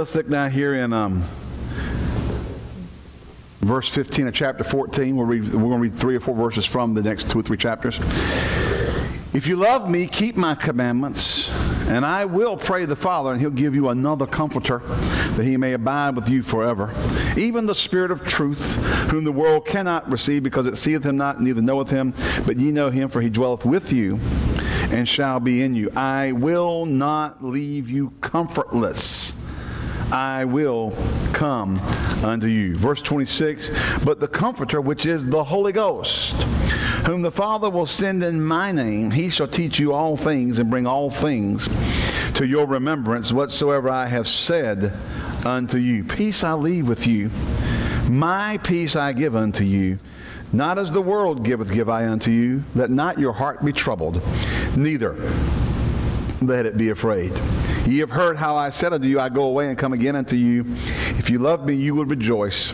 Let's look down here in um, verse 15 of chapter 14. We'll read, we're going to read three or four verses from the next two or three chapters. If you love me, keep my commandments, and I will pray the Father, and he'll give you another comforter, that he may abide with you forever. Even the Spirit of truth, whom the world cannot receive, because it seeth him not, neither knoweth him, but ye know him, for he dwelleth with you and shall be in you. I will not leave you comfortless. I will come unto you. Verse 26 But the Comforter, which is the Holy Ghost, whom the Father will send in my name, he shall teach you all things and bring all things to your remembrance whatsoever I have said unto you. Peace I leave with you, my peace I give unto you. Not as the world giveth, give I unto you. Let not your heart be troubled, neither let it be afraid. Ye have heard how I said unto you, I go away and come again unto you. If you love me, you will rejoice.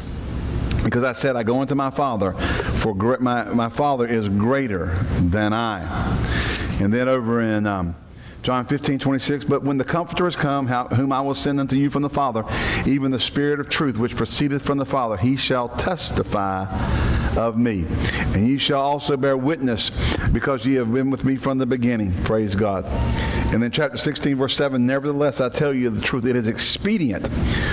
Because I said, I go unto my Father, for my, my Father is greater than I. And then over in um, John 15, 26, but when the Comforter is come, how, whom I will send unto you from the Father, even the Spirit of truth, which proceedeth from the Father, he shall testify of me. And ye shall also bear witness, because ye have been with me from the beginning. Praise God. And then chapter 16, verse 7, Nevertheless, I tell you the truth, it is expedient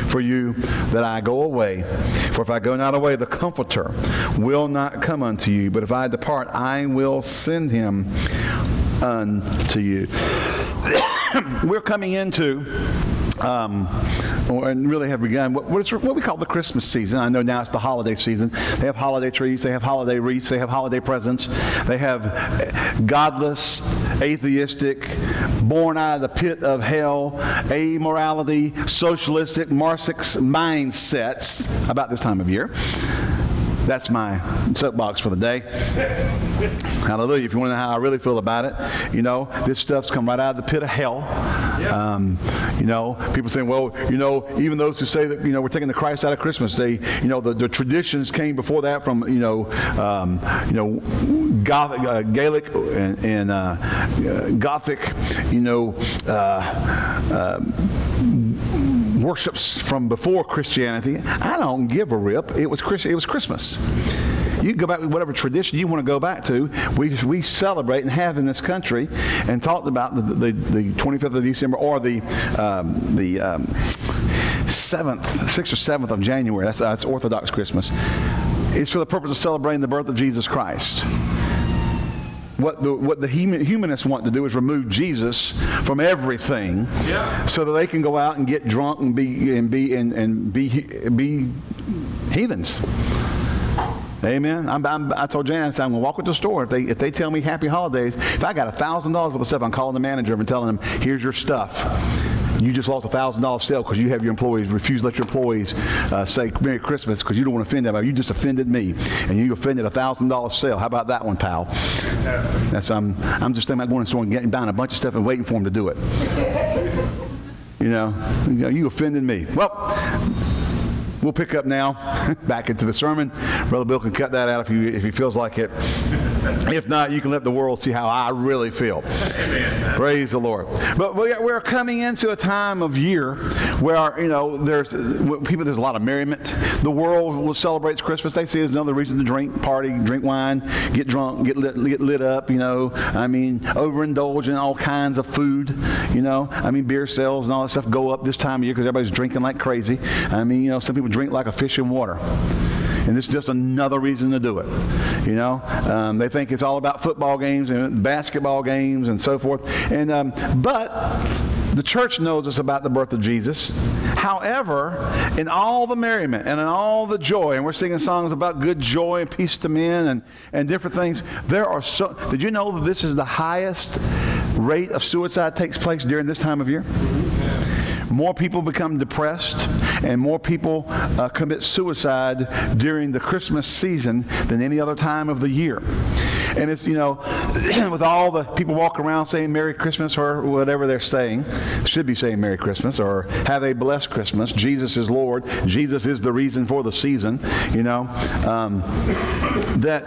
for you that I go away. For if I go not away, the Comforter will not come unto you. But if I depart, I will send him unto you. We're coming into um, and really have begun what, what, what, we call the Christmas season. I know now it's the holiday season. They have holiday trees, they have holiday wreaths, they have holiday presents, they have godless, atheistic, born out of the pit of hell, amorality, socialistic, Marxist mindsets about this time of year. That's my soapbox for the day. Hallelujah. If you want to know how I really feel about it, you know, this stuff's come right out of the pit of hell. Um, you know, people saying, well, you know, even those who say that, you know, we're taking the Christ out of Christmas, they, you know, the, the traditions came before that from, you know, um, you know, Gothic, uh, Gaelic and, and uh, Gothic, you know, uh, um, worships from before Christianity. I don't give a rip. It was, Christ, it was Christmas. You can go back to whatever tradition you want to go back to. We, we celebrate and have in this country and talked about the, the, the 25th of December or the, um, the um, 7th, 6th or 7th of January. That's, that's Orthodox Christmas. It's for the purpose of celebrating the birth of Jesus Christ what the, what the humanists want to do is remove Jesus from everything yeah. so that they can go out and get drunk and be, and be, and, and be, be heathens. Amen. I'm, I'm, i told Janice I'm going to walk with the store. If they, if they tell me happy holidays, if I got $1,000 worth of stuff, I'm calling the manager and telling them, here's your stuff you just lost a thousand dollar sale because you have your employees refuse to let your employees uh, say Merry Christmas because you don't want to offend them. You just offended me, and you offended a thousand dollar sale. How about that one, pal? Fantastic. That's um, I'm just thinking about going to store and getting down a bunch of stuff and waiting for them to do it. you know, you, know, you offended me. Well. We'll pick up now, back into the sermon. Brother Bill can cut that out if, you, if he feels like it. If not, you can let the world see how I really feel. Amen. Praise the Lord. But we're coming into a time of year where, you know, there's people, there's a lot of merriment. The world will celebrates Christmas. They see it's another reason to drink, party, drink wine, get drunk, get lit, get lit up, you know. I mean, overindulge in all kinds of food, you know. I mean, beer sales and all that stuff go up this time of year because everybody's drinking like crazy. I mean, you know, some people drink like a fish in water. And is just another reason to do it. You know, um, they think it's all about football games and basketball games and so forth. And um, but the church knows us about the birth of Jesus. However, in all the merriment and in all the joy, and we're singing songs about good joy and peace to men and, and different things, there are so. Did you know that this is the highest rate of suicide takes place during this time of year? More people become depressed and more people uh, commit suicide during the Christmas season than any other time of the year. And it's, you know, with all the people walking around saying Merry Christmas or whatever they're saying, should be saying Merry Christmas or have a blessed Christmas. Jesus is Lord. Jesus is the reason for the season, you know. Um, that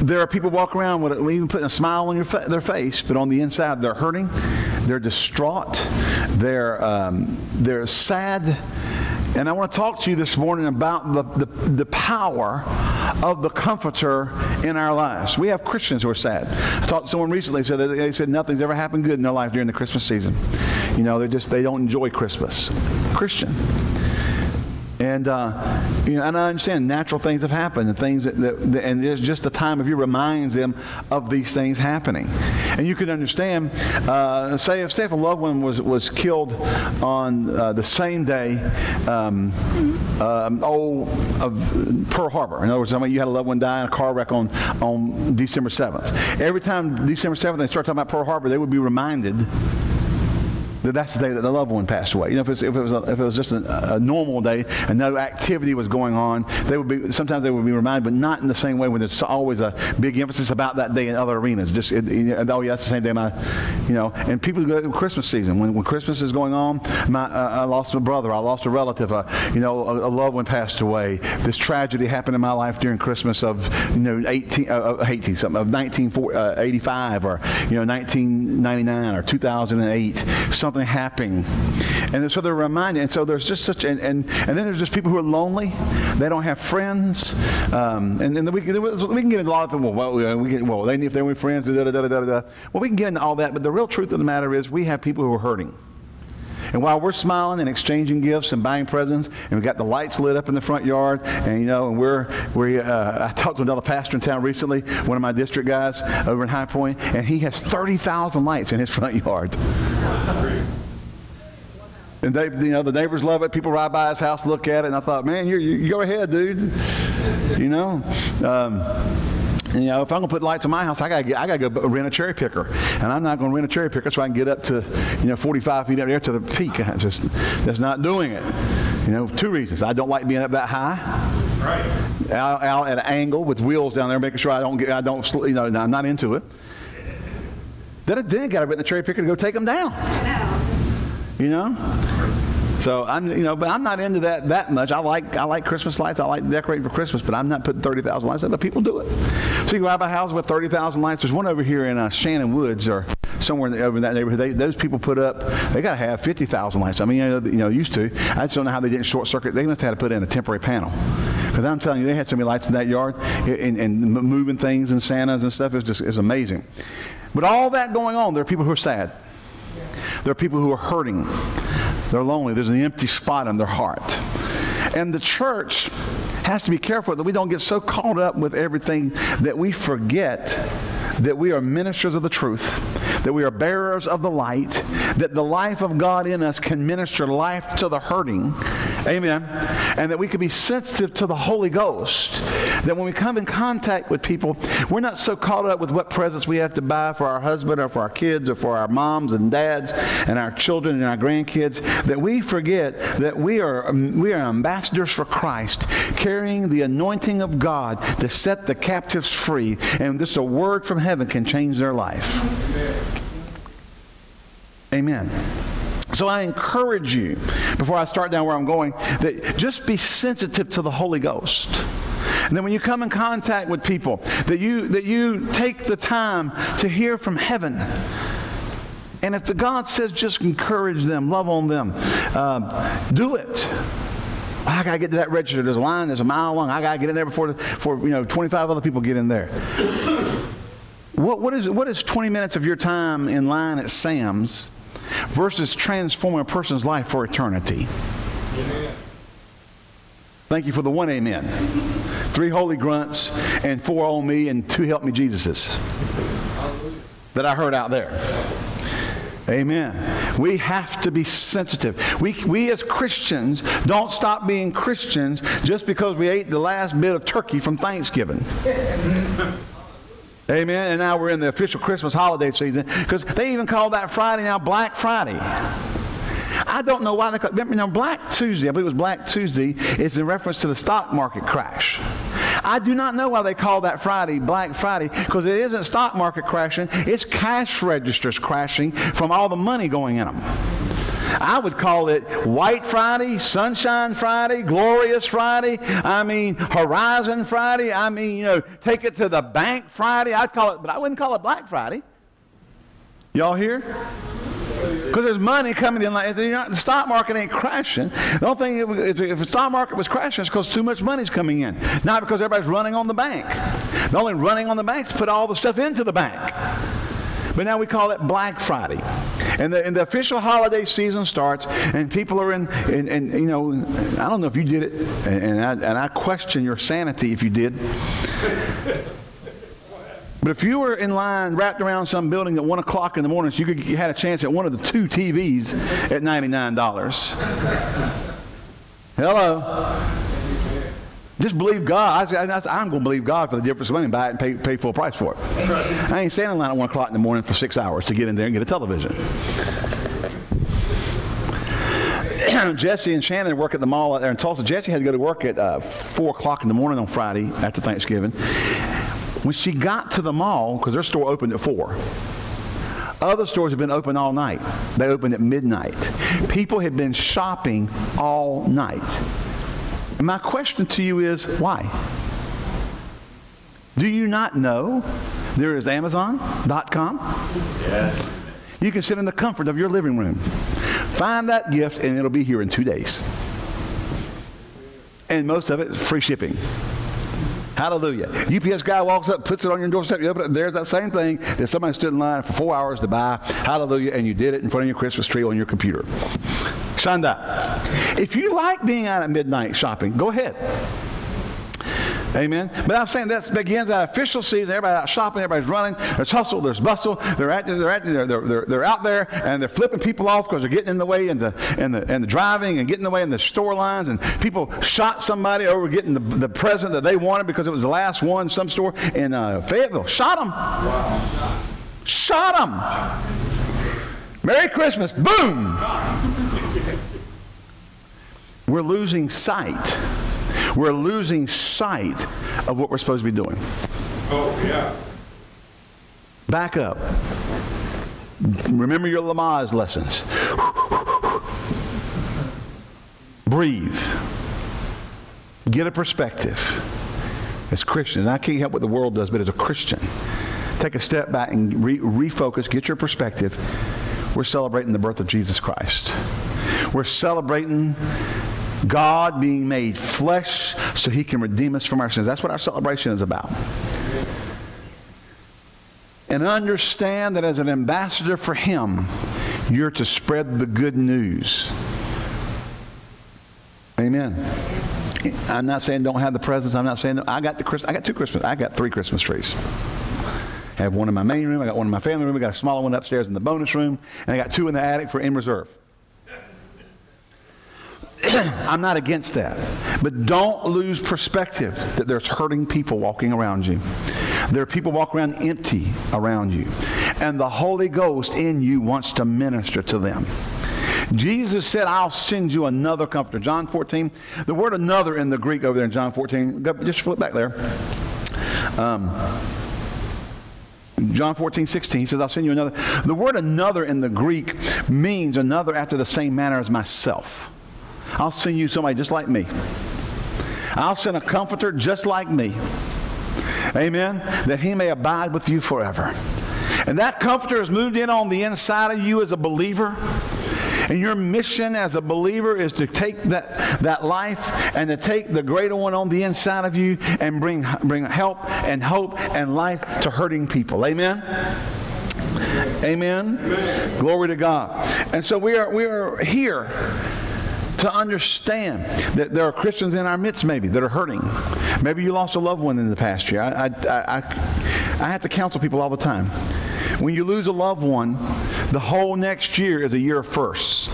there are people walking around with even putting a smile on fa- their face, but on the inside they're hurting they're distraught, they're, um, they're sad. And I want to talk to you this morning about the, the, the, power of the Comforter in our lives. We have Christians who are sad. I talked to someone recently, said they said nothing's ever happened good in their life during the Christmas season. You know, they just, they don't enjoy Christmas. Christian. And, uh, you know, and I understand natural things have happened and things that, that, and there's just the time of year reminds them of these things happening. And you can understand, uh, say, if, say if a loved one was, was killed on uh, the same day, um, um, oh, of Pearl Harbor. In other words, I mean, you had a loved one die in a car wreck on, on December 7th. Every time December 7th they start talking about Pearl Harbor, they would be reminded that that's the day that the loved one passed away. You know, if, if it was, a, if it was just a, a, normal day and no activity was going on, they would be sometimes they would be reminded, but not in the same way when there's always a big emphasis about that day in other arenas. Just it, oh yeah, that's the same day my, you know, and people go Christmas season when, when Christmas is going on. My, uh, I lost a brother, I lost a relative, uh, you know, a, a, loved one passed away. This tragedy happened in my life during Christmas of you know 18, uh, 18 something of 1985 uh, or you know 1999 or 2008 something something happening. And so they're reminded. And so there's just such, and, and, and then there's just people who are lonely. They don't have friends. Um, and then we, we can get into a lot of them. Well, we get, well they, need if they were friends, da, da, da, da, da, da. Well, we can get into all that. But the real truth of the matter is we have people who are hurting. And while we're smiling and exchanging gifts and buying presents, and we've got the lights lit up in the front yard, and you know, and we're, we, uh, I talked to another pastor in town recently, one of my district guys over in High Point, and he has 30,000 lights in his front yard. And they, you know, the neighbors love it. People ride by his house, look at it, and I thought, man, you, you go ahead, dude. You know. Um, you know, if I'm gonna put lights in my house, I gotta I gotta go rent a cherry picker, and I'm not gonna rent a cherry picker so I can get up to, you know, 45 feet up there to the peak. I just that's not doing it. You know, two reasons. I don't like being up that high. Right. Out, out at an angle with wheels down there, making sure I don't get I don't you know I'm not into it. Then I then got to rent the cherry picker to go take them down. You know. So I'm, you know, but I'm not into that that much. I like I like Christmas lights. I like decorating for Christmas, but I'm not putting 30,000 lights up. But people do it. So you can by a house with 30,000 lights. There's one over here in uh, Shannon Woods or somewhere in the, over in that neighborhood. They, those people put up. They got to have 50,000 lights. I mean, you know, you know, used to. I just don't know how they didn't short circuit. They must have had to put in a temporary panel. Because I'm telling you, they had so many lights in that yard and, and moving things and Santas and stuff. It was just it's amazing. But all that going on, there are people who are sad. There are people who are hurting. They're lonely. There's an empty spot in their heart. And the church has to be careful that we don't get so caught up with everything that we forget that we are ministers of the truth, that we are bearers of the light, that the life of God in us can minister life to the hurting. Amen. And that we can be sensitive to the Holy Ghost. That when we come in contact with people, we're not so caught up with what presents we have to buy for our husband or for our kids or for our moms and dads and our children and our grandkids, that we forget that we are, um, we are ambassadors for Christ, carrying the anointing of God to set the captives free. And is a word from heaven can change their life. Amen. So I encourage you, before I start down where I'm going, that just be sensitive to the Holy Ghost. And then when you come in contact with people, that you, that you take the time to hear from heaven. And if the God says just encourage them, love on them, uh, do it. I got to get to that register. There's a line, there's a mile long. I got to get in there before, before you know, 25 other people get in there. What, what, is, what is 20 minutes of your time in line at Sam's versus transforming a person's life for eternity? Amen. Thank you for the one amen. Three holy grunts and four on me and two help me Jesuses that I heard out there. Amen. We have to be sensitive. We, we as Christians don't stop being Christians just because we ate the last bit of turkey from Thanksgiving. Amen. And now we're in the official Christmas holiday season because they even call that Friday now Black Friday. I don't know why they call it. Know, Black Tuesday, I believe it was Black Tuesday, is in reference to the stock market crash. I do not know why they call that Friday Black Friday because it isn't stock market crashing, it's cash registers crashing from all the money going in them. I would call it White Friday, Sunshine Friday, Glorious Friday. I mean, Horizon Friday. I mean, you know, take it to the bank Friday. I'd call it, but I wouldn't call it Black Friday. Y'all here? Because there's money coming in. Like, not, the stock market ain't crashing. The only thing, if the stock market was crashing, it's because too much money's coming in. Not because everybody's running on the bank. The only running on the bank is put all the stuff into the bank. But now we call it Black Friday. And the, and the official holiday season starts, and people are in, and, and you know, I don't know if you did it, and, and, I, and I question your sanity if you did. But if you were in line wrapped around some building at 1 o'clock in the morning, so you, could, you had a chance at one of the two TVs at $99. Hello? Just believe God. I, am going to believe God for the difference of money and buy it and pay, pay full price for it. I ain't standing in line at 1 o'clock in the morning for six hours to get in there and get a television. Jesse and Shannon work at the mall out there in Tulsa. Jesse had to go to work at uh, 4 o'clock in the morning on Friday after Thanksgiving. When she got to the mall, because their store opened at 4, other stores have been open all night. They opened at midnight. People had been shopping all night. And my question to you is why? Do you not know there is Amazon.com? Yes. You can sit in the comfort of your living room, find that gift, and it'll be here in two days. And most of it is free shipping. Hallelujah. UPS guy walks up, puts it on your doorstep, you open it, there's that same thing that somebody stood in line for four hours to buy. Hallelujah. And you did it in front of your Christmas tree on your computer. Shanda. If you like being out at midnight shopping, go ahead. Amen. But I'm saying that begins that official season. Everybody out shopping. Everybody's running. There's hustle. There's bustle. They're at, they're, at, they're, they're, they're out there and they're flipping people off because they're getting in the way and the, and, the, the driving and getting in the way in the store lines. And people shot somebody over getting the, the present that they wanted because it was the last one, some store in uh, Fayetteville. Shot them. Wow. Shot them. Merry Christmas. Boom. We're losing sight we're losing sight of what we're supposed to be doing. Oh, yeah. Back up. Remember your Lamaze lessons. Breathe. Get a perspective. As Christians, I can't help what the world does, but as a Christian, take a step back and re- refocus, get your perspective. We're celebrating the birth of Jesus Christ. We're celebrating God being made flesh so he can redeem us from our sins. That's what our celebration is about. And understand that as an ambassador for him, you're to spread the good news. Amen. I'm not saying don't have the presents. I'm not saying I got the Christmas. I got two Christmas. I got three Christmas trees. I have one in my main room. I got one in my family room. I got a smaller one upstairs in the bonus room, and I got two in the attic for in reserve. I'm not against that. But don't lose perspective that there's hurting people walking around you. There are people walking around empty around you. And the Holy Ghost in you wants to minister to them. Jesus said, I'll send you another comforter. John 14. The word another in the Greek over there in John 14, just flip back there. Um, John 14, 16, he says, I'll send you another. The word another in the Greek means another after the same manner as myself. I'll send you somebody just like me. I'll send a comforter just like me. Amen. That he may abide with you forever. And that comforter has moved in on the inside of you as a believer. And your mission as a believer is to take that, that life and to take the greater one on the inside of you and bring, bring help and hope and life to hurting people. Amen? Amen. Amen. Glory to God. And so we are, we are here to understand that there are Christians in our midst maybe that are hurting. Maybe you lost a loved one in the past year. I, I, I, I have to counsel people all the time. When you lose a loved one, the whole next year is a year of firsts.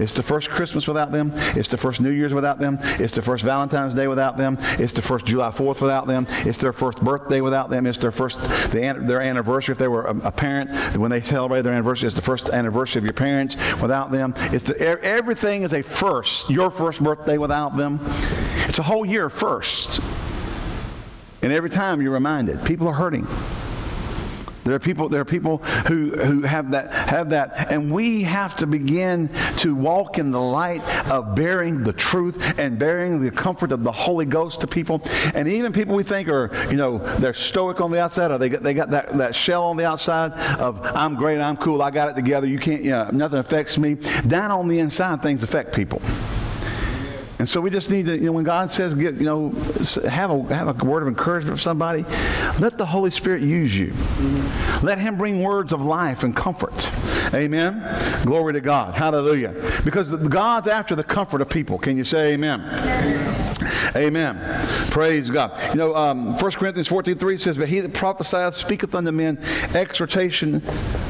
It's the first Christmas without them. It's the first New Year's without them. It's the first Valentine's Day without them. It's the first July 4th without them. It's their first birthday without them. It's their first the, their anniversary if they were a, a parent. When they celebrate their anniversary, it's the first anniversary of your parents without them. It's the, everything is a first. Your first birthday without them. It's a whole year first. And every time you're reminded, people are hurting. There are people, there are people who, who have that have that. And we have to begin to walk in the light of bearing the truth and bearing the comfort of the Holy Ghost to people. And even people we think are, you know, they're stoic on the outside or they got, they got that, that shell on the outside of I'm great, I'm cool, I got it together, you can't, you know, nothing affects me. Down on the inside, things affect people. And so we just need to, you know, when God says, get, you know, have a, have a word of encouragement for somebody, let the Holy Spirit use you. Mm-hmm. Let Him bring words of life and comfort. Amen. Glory to God. Hallelujah. Because God's after the comfort of people. Can you say amen? Amen. Amen. Praise God. You know, um, 1 Corinthians 14 3 says, But he that prophesieth speaketh unto men exhortation,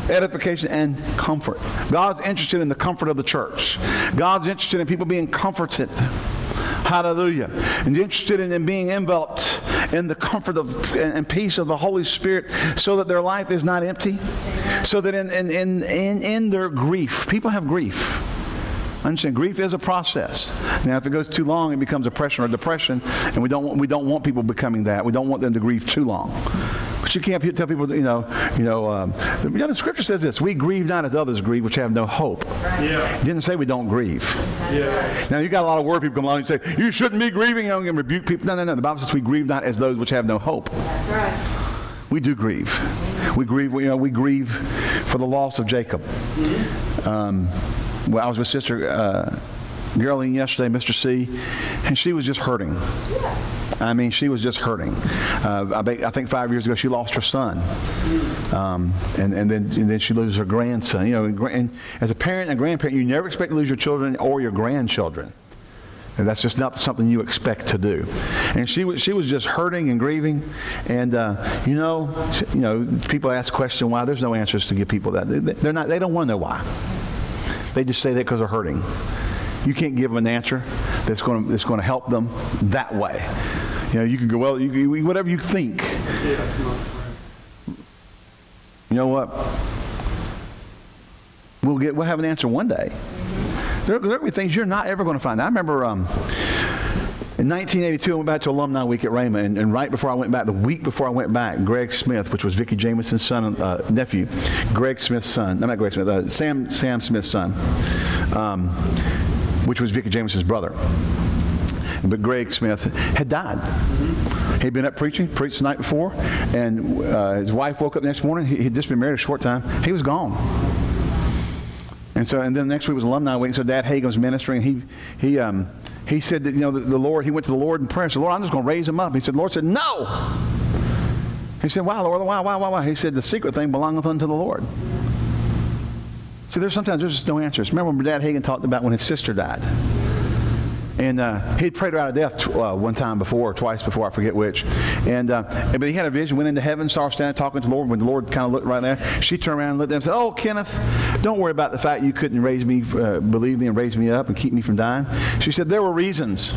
edification, and comfort. God's interested in the comfort of the church. God's interested in people being comforted. Hallelujah. And interested in, in, being enveloped in the comfort of and peace of the Holy Spirit so that their life is not empty. So that in, in, in, in, in their grief, people have grief. Understand, grief is a process. Now, if it goes too long, it becomes oppression or depression, and we don't want, we don't want people becoming that. We don't want them to grieve too long. But you can't tell people, you know, you know, um, you know, the scripture says this: "We grieve not as others grieve, which have no hope." Yeah. It didn't say we don't grieve. Yeah. Now you got a lot of word people come along and say you shouldn't be grieving. You know, and rebuke people. No, no, no. The Bible says we grieve not as those which have no hope. That's right. We do grieve. We grieve. You know, we grieve for the loss of Jacob. Mm-hmm. Um, well, I was with Sister uh, Geraldine yesterday, Mr. C, and she was just hurting. I mean, she was just hurting. Uh, I, I, think five years ago she lost her son, um, and, and, then, and then she loses her grandson. You know, and, as a parent and a grandparent, you never expect to lose your children or your grandchildren. And that's just not something you expect to do. And she was, she was just hurting and grieving. And, uh, you know, you know, people ask the question why. There's no answers to give people that. They're not, they don't want to know why. They just say that because they're hurting. You can't give them an answer that's going to, that's going to help them that way. You know, you can go, well, you, whatever you think. You know what? We'll get, we'll have an answer one day. There, there will be things you're not ever going to find. I remember um, in 1982, I went back to Alumni Week at Rhema, and, and, right before I went back, the week before I went back, Greg Smith, which was Vicki Jamison's son, uh, nephew, Greg Smith's son, no, not Greg Smith, uh, Sam, Sam Smith's son, um, which was Vicki Jamison's brother. But Greg Smith had died. He'd been up preaching, preached the night before, and uh, his wife woke up next morning. He, would just been married a short time. He was gone. And so, and then the next week was alumni week. So Dad Hagin was ministering. He, he, um, he said that, you know, the, the, Lord, he went to the Lord in prayer said, Lord, I'm just going to raise him up. He said, Lord said, no. He said, why, Lord? Why, why, why, why? He said, the secret thing belongeth unto the Lord. See, there's sometimes there's just no answers. Remember when Dad Hagin talked about when his sister died? And uh, he'd prayed her out of death uh, one time before, or twice before, I forget which. And uh, but he had a vision, went into heaven, saw her standing talking to the Lord. When the Lord kind of looked right there, she turned around and looked at him and said, "Oh, Kenneth, don't worry about the fact you couldn't raise me, uh, believe me, and raise me up and keep me from dying." She said, "There were reasons,"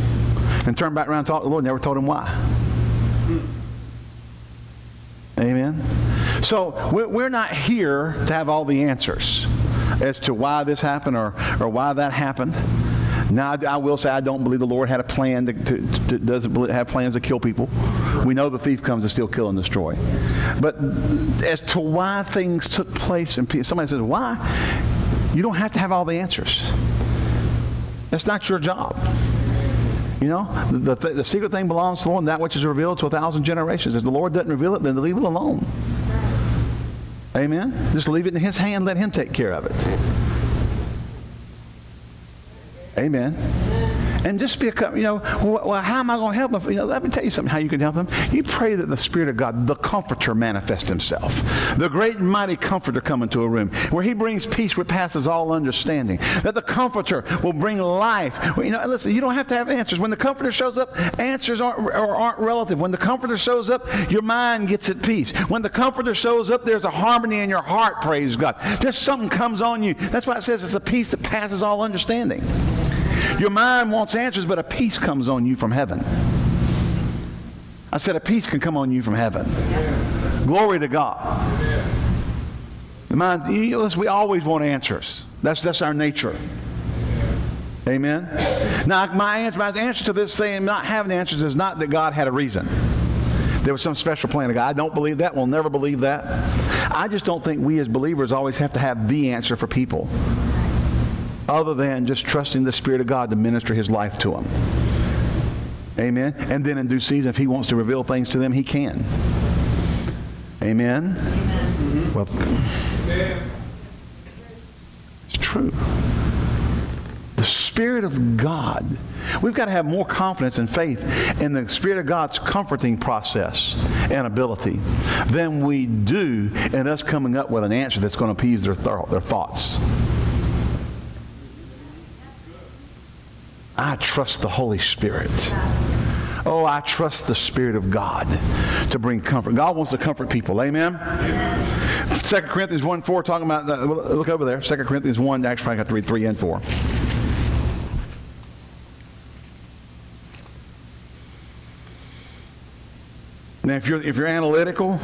and turned back around and talked to the Lord. Never told him why. Amen. So we're not here to have all the answers as to why this happened or, or why that happened. Now, I, I will say I don't believe the Lord had a plan to, to, to, doesn't have plans to kill people. We know the thief comes to steal, kill, and destroy. But as to why things took place, and somebody says, why? You don't have to have all the answers. That's not your job. You know, the, the, the, secret thing belongs to the Lord, and that which is revealed to a thousand generations. If the Lord doesn't reveal it, then leave it alone. Amen? Just leave it in His hand, let Him take care of it. Amen. And just be a, you know, well, how am I going to help him? You know, let me tell you something how you can help him. You pray that the Spirit of God, the Comforter, manifest himself. The great and mighty Comforter come into a room where he brings peace which passes all understanding. That the Comforter will bring life. You know, listen, you don't have to have answers. When the Comforter shows up, answers aren't, or aren't relative. When the Comforter shows up, your mind gets at peace. When the Comforter shows up, there's a harmony in your heart, praise God. Just something comes on you. That's why it says it's a peace that passes all understanding. Your mind wants answers, but a peace comes on you from heaven. I said a peace can come on you from heaven. Glory to God. The mind, you know, we always want answers. That's, that's our nature. Amen. Now, my answer, my answer to this saying not having answers is not that God had a reason. There was some special plan of God. I don't believe that. We'll never believe that. I just don't think we as believers always have to have the answer for people other than just trusting the Spirit of God to minister his life to them. Amen. And then in due season, if he wants to reveal things to them, he can. Amen. Amen. Well, it's true. The Spirit of God. We've got to have more confidence and faith in the Spirit of God's comforting process and ability than we do in us coming up with an answer that's going to appease their, th- their thoughts. I trust the Holy Spirit. Oh, I trust the Spirit of God to bring comfort. God wants to comfort people. Amen? Amen. 2 Corinthians 1 4, talking about, look over there. 2 Corinthians 1, actually, I got to read 3 and 4. Now, if you're, if you're analytical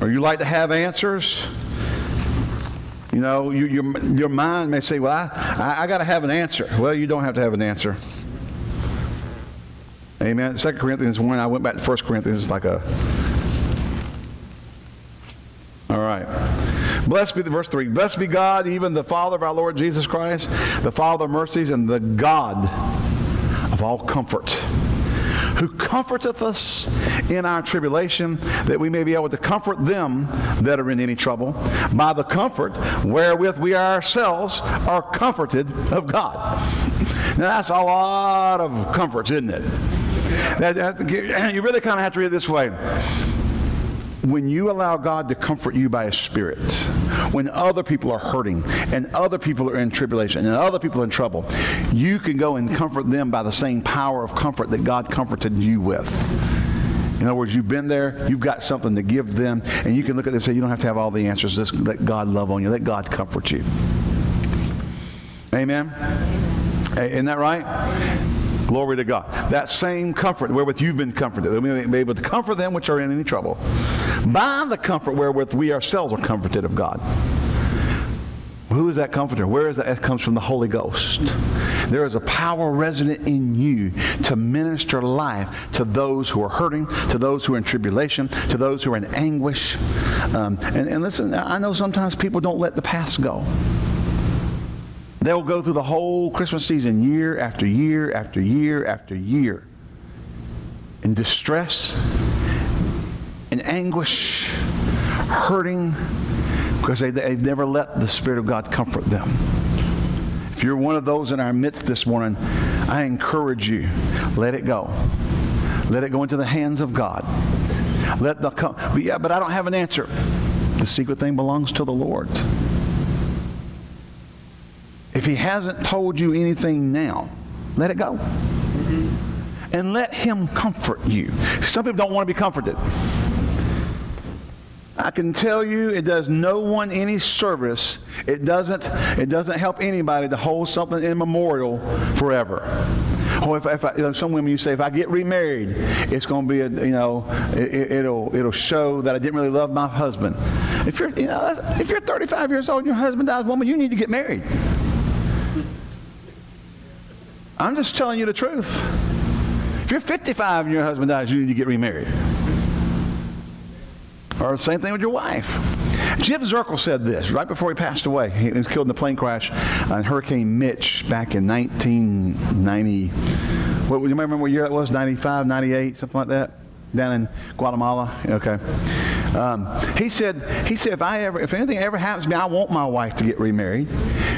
or you like to have answers, you know, you, your, your mind may say, well, I, I, I got to have an answer. Well, you don't have to have an answer. Amen. 2 Corinthians 1, I went back to 1 Corinthians It's like a. All right. Blessed be the verse 3. Blessed be God, even the Father of our Lord Jesus Christ, the Father of mercies, and the God of all comfort who comforteth us in our tribulation, that we may be able to comfort them that are in any trouble, by the comfort wherewith we ourselves are comforted of God. Now that's a lot of comforts, isn't it? That, that, you really kind of have to read it this way when you allow God to comfort you by His Spirit, when other people are hurting and other people are in tribulation and other people are in trouble, you can go and comfort them by the same power of comfort that God comforted you with. In other words, you've been there, you've got something to give them, and you can look at them and say, You don't have to have all the answers. Just let God love on you, let God comfort you. Amen? Isn't that right? Glory to God. That same comfort wherewith you've been comforted. We may be able to comfort them which are in any trouble. By the comfort wherewith we ourselves are comforted of God. Who is that comforter? Where is that? It comes from the Holy Ghost. There is a power resident in you to minister life to those who are hurting, to those who are in tribulation, to those who are in anguish. Um, and, and listen, I know sometimes people don't let the past go. They'll go through the whole Christmas season year after year after year after year in distress, in anguish, hurting, because they, they've never let the Spirit of God comfort them. If you're one of those in our midst this morning, I encourage you, let it go. Let it go into the hands of God. Let the come. But yeah, but I don't have an answer. The secret thing belongs to the Lord. If he hasn't told you anything now, let it go. Mm-hmm. And let him comfort you. Some people don't want to be comforted. I can tell you it does no one any service. It doesn't, it doesn't help anybody to hold something in memorial forever. Oh, if, if I, you know, some women you say, if I get remarried, it's going to be a, you know, it, will it'll show that I didn't really love my husband. If you're, you know, if you're 35 years old and your husband dies, woman, you need to get married. I'm just telling you the truth. If you're 55 and your husband dies, you need to get remarried. Or same thing with your wife. Jim Zirkle said this right before he passed away. He was killed in a plane crash on Hurricane Mitch back in 1990. What, you remember what year that was? 95, 98, something like that? Down in Guatemala? Okay. Um, he said, he said, if I ever, if anything ever happens to me, I want my wife to get remarried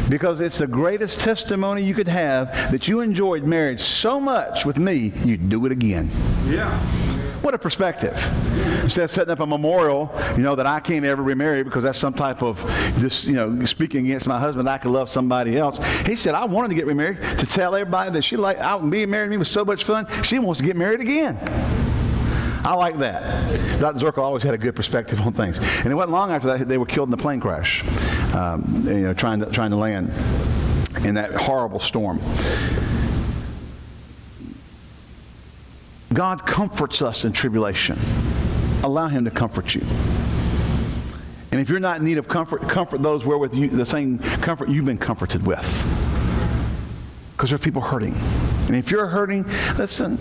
because it's the greatest testimony you could have that you enjoyed marriage so much with me, you'd do it again. Yeah. What a perspective. Instead of setting up a memorial, you know, that I can't ever remarry because that's some type of just, you know, speaking against my husband, I could love somebody else. He said, I wanted to get remarried to tell everybody that she like, being married to me was so much fun, she wants to get married again. I like that. Dr. Zirkle always had a good perspective on things. And it wasn't long after that they were killed in the plane crash, um, you know, trying to, trying to land in that horrible storm. God comforts us in tribulation. Allow Him to comfort you. And if you're not in need of comfort, comfort those wherewith you, the same comfort you've been comforted with. Because there are people hurting. And if you're hurting, listen,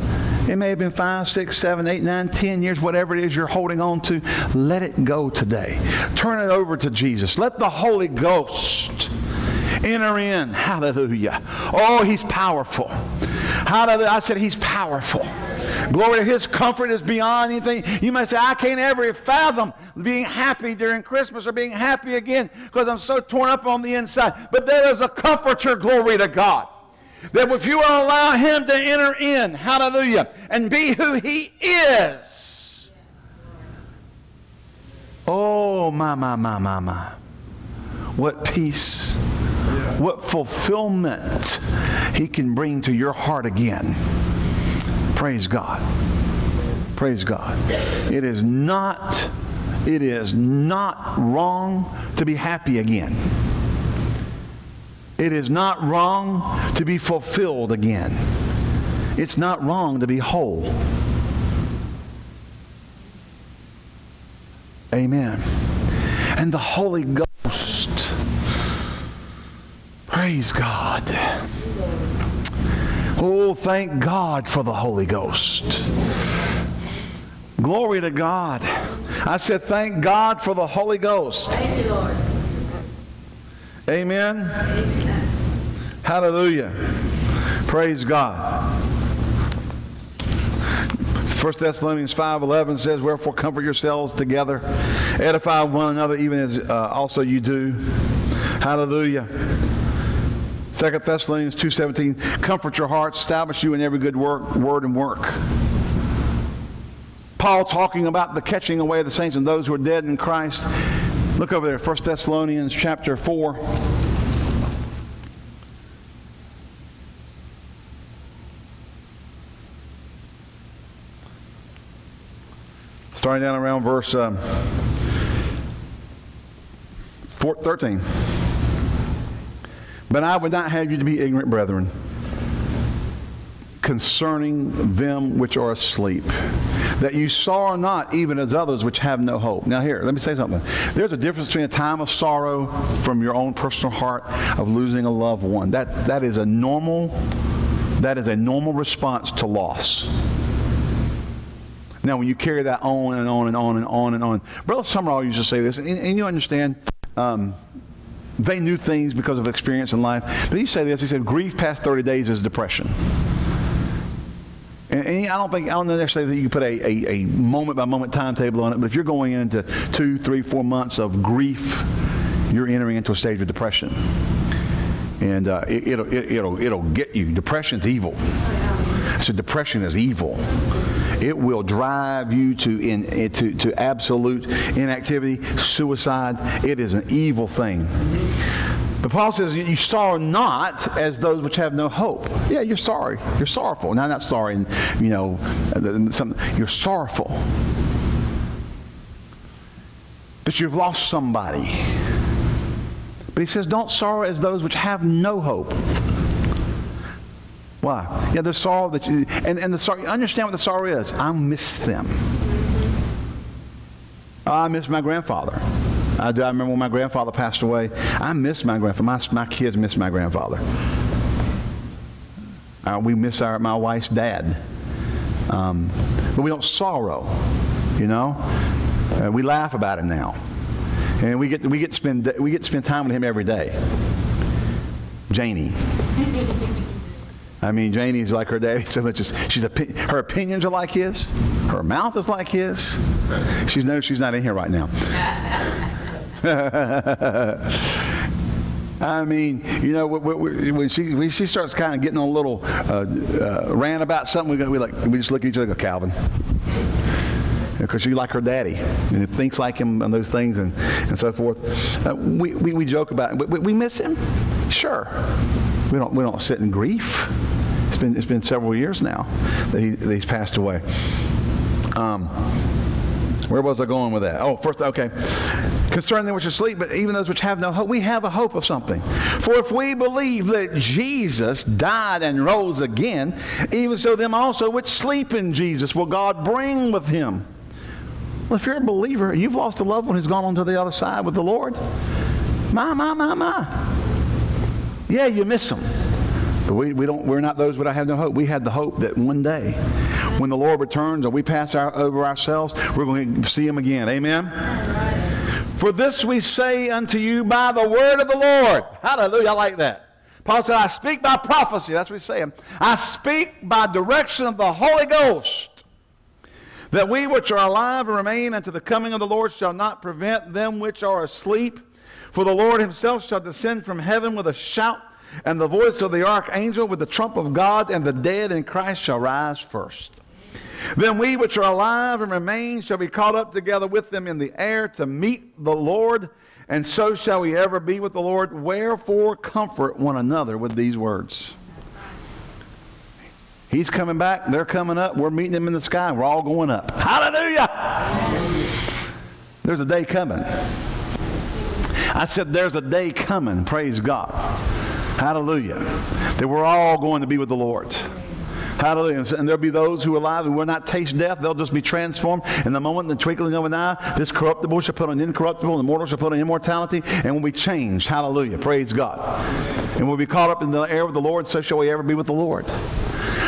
it may have been five, six, seven, eight, nine, ten years, whatever it is you're holding on to, let it go today. Turn it over to Jesus. Let the Holy Ghost enter in. Hallelujah. Oh, he's powerful. Hallelujah. I said he's powerful. Glory to his comfort is beyond anything. You might say, I can't ever fathom being happy during Christmas or being happy again because I'm so torn up on the inside. But there is a comforter, glory to God. That if you will allow him to enter in, hallelujah, and be who he is. Oh, my, my, my, my, my. What peace, what fulfillment he can bring to your heart again. Praise God. Praise God. It is not, it is not wrong to be happy again. It is not wrong to be fulfilled again. It's not wrong to be whole. Amen. And the Holy Ghost. Praise God. Oh, thank God for the Holy Ghost. Glory to God. I said, thank God for the Holy Ghost. Thank you, Lord. Amen. Amen. Hallelujah. Praise God. 1 Thessalonians 5.11 says, Wherefore comfort yourselves together, edify one another, even as uh, also you do. Hallelujah. 2 Thessalonians 2.17, Comfort your hearts, establish you in every good work, word and work. Paul talking about the catching away of the saints and those who are dead in Christ. Look over there, 1 Thessalonians chapter 4. Starting down around verse um, 4, 13. But I would not have you to be ignorant, brethren, concerning them which are asleep, that you sorrow not even as others which have no hope. Now, here, let me say something. There's a difference between a time of sorrow from your own personal heart of losing a loved one. That, that is a normal, that is a normal response to loss. Now, when you carry that on and on and on and on and on, Brother Sumrall used to say this, and, and you understand, um, they knew things because of experience in life. But he said this, he said, grief past 30 days is depression. And, and I don't think, I don't necessarily think you put a, a, a moment by moment timetable on it, but if you're going into two, three, four months of grief, you're entering into a stage of depression. And uh, it, will it, it'll, it'll get you. Depression's evil. So depression is evil. It will drive you to, in, eh, to, to absolute inactivity, suicide. It is an evil thing. But Paul says, You sorrow not as those which have no hope. Yeah, you're sorry. You're sorrowful. Now, not sorry, you know, uh, you're sorrowful. That you've lost somebody. But he says, Don't sorrow as those which have no hope. Why? Yeah, the sorrow that you, and, and the sorrow, you understand what the sorrow is. I miss them. I miss my grandfather. I do. I remember when my grandfather passed away. I miss my grandfather. My, my kids miss my grandfather. Uh, we miss our, my wife's dad. Um, but we don't sorrow, you know. Uh, we laugh about him now, and we get we get to spend we get to spend time with him every day. Janie. I mean, Janie's like her daddy so much as she's her opinions are like his, her mouth is like his. She's no, she's not in here right now. I mean, you know, when she when she starts kind of getting on a little uh, uh, rant about something, we, we like we just look at each other go, Calvin. Because you like her daddy and thinks like him and those things and, and so forth. Uh, we, we, we joke about it. We, we miss him? Sure. We don't, we don't sit in grief. It's been, it's been several years now that, he, that he's passed away. Um, where was I going with that? Oh, first, okay. Concerning them which are asleep, but even those which have no hope, we have a hope of something. For if we believe that Jesus died and rose again, even so them also which sleep in Jesus will God bring with him. Well, if you're a believer, you've lost a loved one who's gone on to the other side with the Lord. My, my, my, my. Yeah, you miss them. But we, we don't, we're not those that have no hope. We had the hope that one day, when the Lord returns or we pass our, over ourselves, we're going to see him again. Amen? For this we say unto you by the word of the Lord. Hallelujah. I like that. Paul said, I speak by prophecy. That's what he's saying. I speak by direction of the Holy Ghost that we which are alive and remain unto the coming of the Lord shall not prevent them which are asleep. For the Lord himself shall descend from heaven with a shout, and the voice of the archangel with the trump of God, and the dead in Christ shall rise first. Then we which are alive and remain shall be caught up together with them in the air to meet the Lord, and so shall we ever be with the Lord. Wherefore comfort one another with these words. He's coming back. They're coming up. We're meeting him in the sky. We're all going up. Hallelujah. There's a day coming. I said, There's a day coming. Praise God. Hallelujah. That we're all going to be with the Lord. Hallelujah. And there'll be those who are alive and will not taste death. They'll just be transformed. In the moment, in the twinkling of an eye, this corruptible shall put on incorruptible, and the mortal shall put on immortality, and we'll be changed. Hallelujah. Praise God. And we'll be caught up in the air with the Lord, so shall we ever be with the Lord.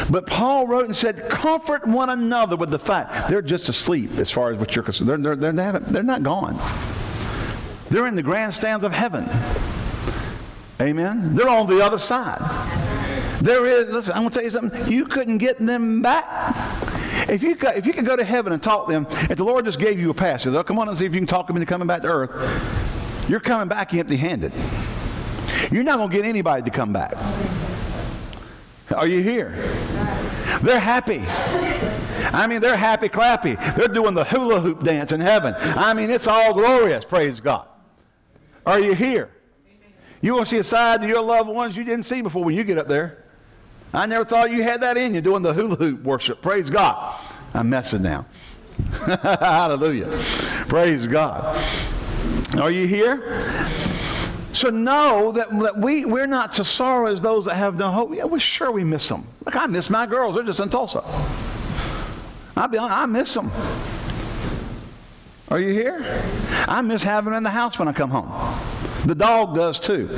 But Paul wrote and said, comfort one another with the fact they're just asleep as far as what you're concerned. They're, they're, they're, they're not gone. They're in the grandstands of heaven. Amen. They're on the other side. There is, listen, I'm going to tell you something. You couldn't get them back. If you, could, if you could go to heaven and talk to them, if the Lord just gave you a pass, says, oh, come on and see if you can talk them into coming back to earth, you're coming back empty handed. You're not going to get anybody to come back. Are you here? They're happy. I mean, they're happy clappy. They're doing the hula hoop dance in heaven. I mean, it's all glorious. Praise God. Are you here? You want to see a side of your loved ones you didn't see before when you get up there. I never thought you had that in you doing the hula hoop worship. Praise God. I'm messing now. Hallelujah. Praise God. Are you here? So know that, that we, we're not to sorrow as those that have no hope. Yeah, we're sure we miss them. Look, I miss my girls. They're just in Tulsa. I'll be honest, I miss them. Are you here? I miss having them in the house when I come home. The dog does too.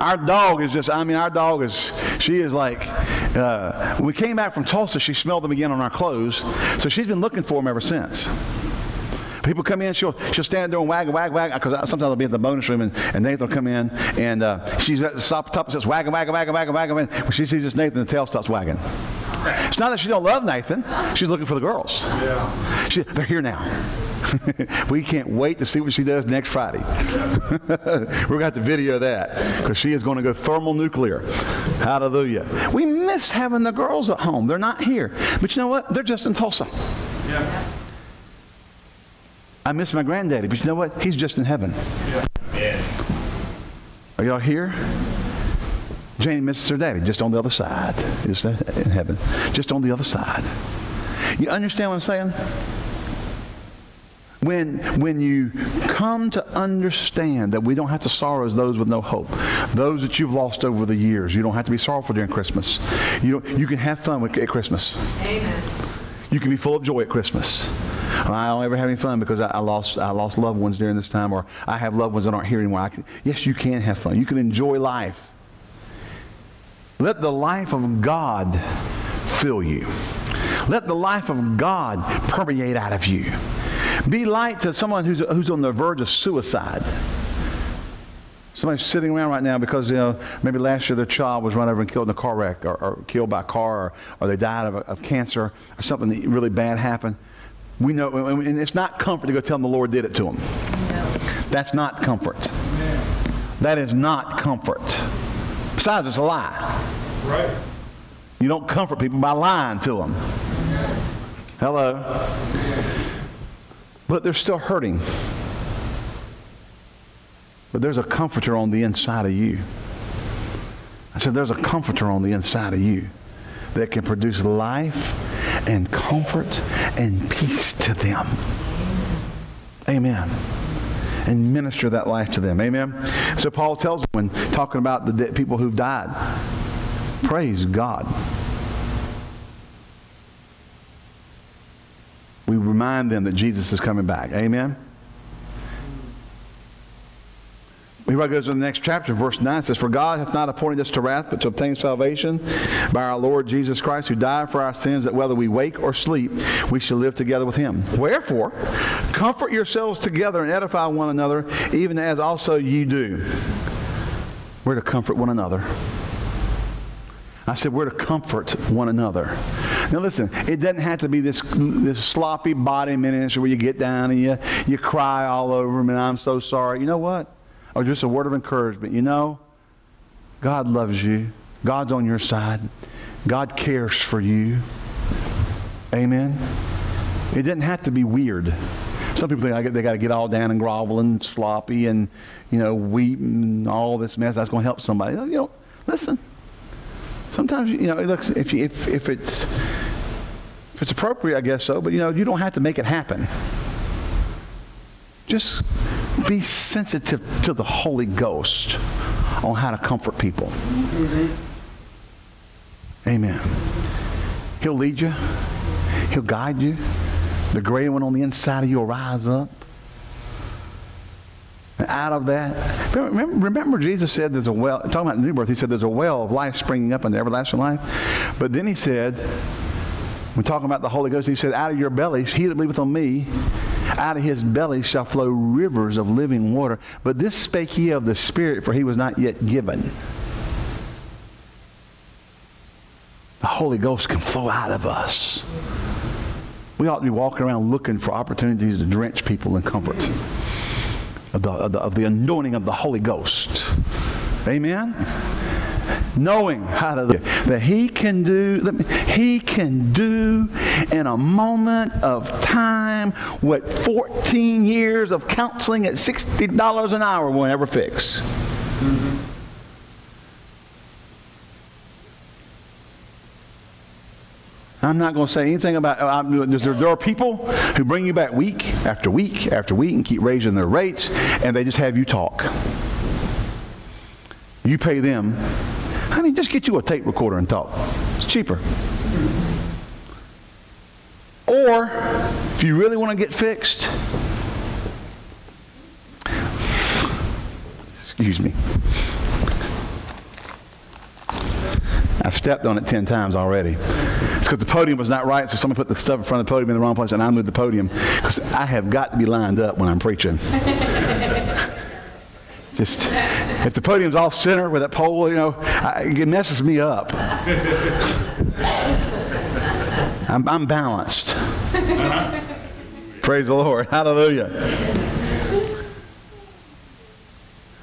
Our dog is just, I mean, our dog is, she is like, uh, when we came back from Tulsa, she smelled them again on our clothes. So she's been looking for them ever since. People come in, she'll, she'll stand there and wag, wag, wag, because sometimes I'll be in the bonus room and, and Nathan will come in and uh, she's at the top, top and says, wag, wag, wag, wag, wag, wag. When she sees this Nathan, the tail stops wagging. It's not that she don't love Nathan. She's looking for the girls. Yeah. She, they're here now. we can't wait to see what she does next Friday. We're going to have to video that because she is going to go thermal nuclear. Hallelujah. We miss having the girls at home. They're not here. But you know what? They're just in Tulsa. Yeah. I miss my granddaddy, but you know what? He's just in heaven. Yeah. Are y'all here? Jane misses her daddy just on the other side. Is that in heaven? Just on the other side. You understand what I'm saying? When, when you come to understand that we don't have to sorrow as those with no hope, those that you've lost over the years, you don't have to be sorrowful during Christmas. You, you can have fun with, at Christmas. Amen. You can be full of joy at Christmas. I don't ever have any fun because I, I, lost I lost loved ones during this time, or I have loved ones that aren't here anymore. Can, yes, you can have fun. You can enjoy life. Let the life of God fill you. Let the life of God permeate out of you. Be light to someone who's, who's on the verge of suicide. Somebody's sitting around right now because you know maybe last year their child was run over and killed in a car wreck, or, or killed by a car, or, or they died of, of, cancer, or something really bad happened. We know, and it's not comfort to go tell them the Lord did it to them. No. That's not comfort. That is not comfort. Besides, it's a lie. Right. You don't comfort people by lying to them. Hello. But they're still hurting. But there's a comforter on the inside of you. I said, there's a comforter on the inside of you that can produce life and comfort and peace to them. Amen. And minister that life to them. Amen. So Paul tells them when talking about the people who've died, praise God. We remind them that Jesus is coming back. Amen. I goes to the next chapter, verse 9 says, For God hath not appointed us to wrath, but to obtain salvation by our Lord Jesus Christ, who died for our sins, that whether we wake or sleep, we shall live together with him. Wherefore, comfort yourselves together and edify one another, even as also ye do. We're to comfort one another. I said we're to comfort one another. Now listen, it doesn't have to be this, this sloppy body ministry where you get down and you, you cry all over them and I'm so sorry. You know what? Or just a word of encouragement. You know, God loves you. God's on your side. God cares for you. Amen. It doesn't have to be weird. Some people think they got to get all down and grovel and sloppy and, you know, weep and all this mess. That's going to help somebody. You know, listen. Sometimes, you know, it looks, if, if, if, it's, if it's appropriate, I guess so, but, you know, you don't have to make it happen. Just be sensitive to the Holy Ghost on how to comfort people. Mm-hmm. Amen. He'll lead you. He'll guide you. The greater one on the inside of you will rise up. Out of that, remember, remember, Jesus said there's a well, talking about the new birth, he said there's a well of life springing up into everlasting life. But then he said, when talking about the Holy Ghost, he said, out of your bellies, he that believeth on me, out of his belly shall flow rivers of living water. But this spake he of the Spirit, for he was not yet given. The Holy Ghost can flow out of us. We ought to be walking around looking for opportunities to drench people in comfort of the, of the, of the anointing of the Holy Ghost. Amen? knowing how to that he can do he can do in a moment of time what 14 years of counseling at $60 an hour will never fix mm-hmm. I'm not going to say anything about. Uh, there, there are people who bring you back week after week after week and keep raising their rates, and they just have you talk. You pay them. Honey, just get you a tape recorder and talk. It's cheaper. Or, if you really want to get fixed, excuse me. I've stepped on it 10 times already. It's because the podium was not right, so someone put the stuff in front of the podium in the wrong place, and I moved the podium because I have got to be lined up when I'm preaching. Just if the podium's off center with that pole, you know, I, it messes me up. I'm, I'm balanced. Uh-huh. Praise the Lord. Hallelujah.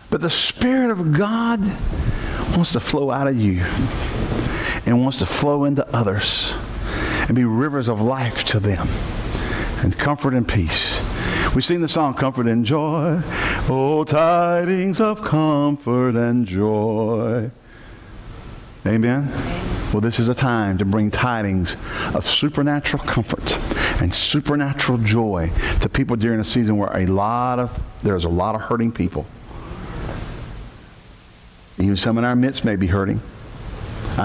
But the Spirit of God wants to flow out of you and wants to flow into others and be rivers of life to them and comfort and peace. We sing the song, Comfort and Joy. Oh, tidings of comfort and joy. Amen? Well, this is a time to bring tidings of supernatural comfort and supernatural joy to people during a season where a lot of, there's a lot of hurting people. Even some in our midst may be hurting.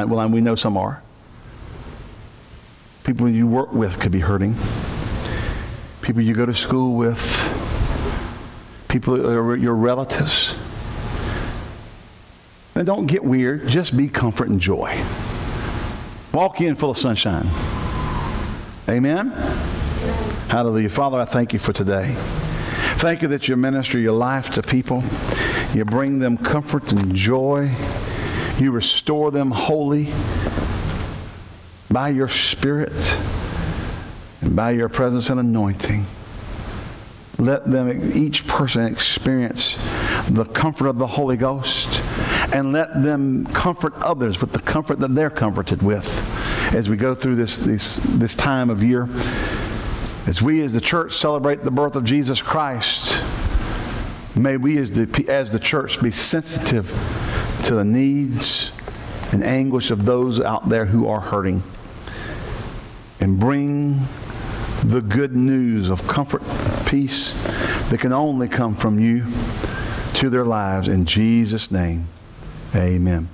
Well, we know some are. People you work with could be hurting. People you go to school with. People uh, are your relatives. And don't get weird. Just be comfort and joy. Walk in full of sunshine. Amen? Hallelujah. Father, I thank you for today. Thank you that you minister your life to people. You bring them comfort and joy. You restore them wholly by your Spirit and by your presence and anointing. Let them, each person, experience the comfort of the Holy Ghost and let them comfort others with the comfort that they're comforted with as we go through this, this, this time of year. As we as the church celebrate the birth of Jesus Christ, may we as the, as the church be sensitive to the needs and anguish of those out there who are hurting. And bring the good news of comfort, peace that can only come from you to their lives. In Jesus' name, amen.